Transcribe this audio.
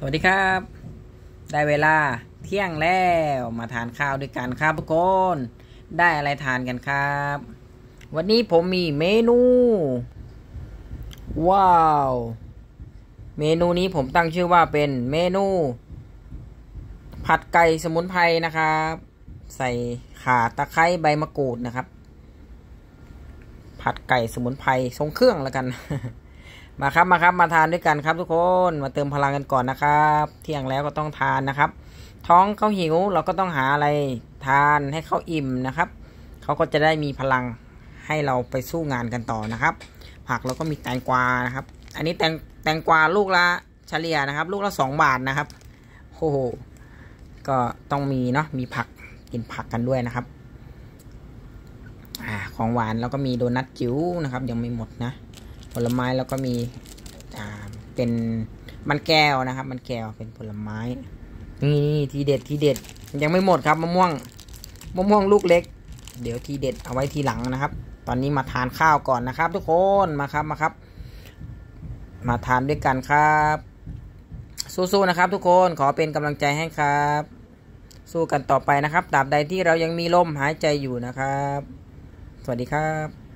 สวัสดีครับ ได้เวลาเที่ยงแล้วมาทานข้าวด้วยกันครับทุกคน ได้อะไรทานกันครับ วันนี้ผมมีเมนู ว้าว เมนูนี้ผมตั้งชื่อว่าเป็นเมนู ผัดไก่สมุนไพรนะครับ ใส่ข่าตะไคร้ใบมะกรูดนะครับ ผัดไก่สมุนไพรทรงเครื่องแล้วกัน มาครับมาครับมาทานด้วยกันครับทุกคนมาเติมพลังกันก่อนนะครับ เที่ยงแล้วก็ต้องทานนะครับ ท้องเขาหิวเราก็ต้องหาอะไรทานให้เขาอิ่มนะครับเขาก็จะได้มีพลังให้เราไปสู้งานกันต่อนะครับ ผักเราก็มีแตงกวานะครับ อันนี้แตงแตงกวาลูกละเฉลี่ยนะครับ ลูกละสองบาทนะครับโอ้โหก็ต้องมีเนาะมีผักกินผักกันด้วยนะครับอ่าของหวานเราก็มีโดนัทจิ๋วนะครับ ยังไม่หมดนะ ลไม้แล้วก็มีอ่าเป็นมันแก้วนะครับ มันแก้วเป็นผลไม้ นี่ทีเด็ดทีเด็ดยังไม่หมดครับมะม่วงมะม่วงลูกเล็ก เดี๋ยวทีเด็ดเอาไว้ทีหลังนะครับ ตอนนี้มาทานข้าวก่อนนะครับ ทุกคนมาครับมาครับ มาทานด้วยกันครับ สู้ๆนะครับ ทุกคนขอเป็นกำลังใจให้ครับ สู้กันต่อไปนะครับตราบใดที่เรายังมีลมหายใจอยู่นะครับ สวัสดีครับ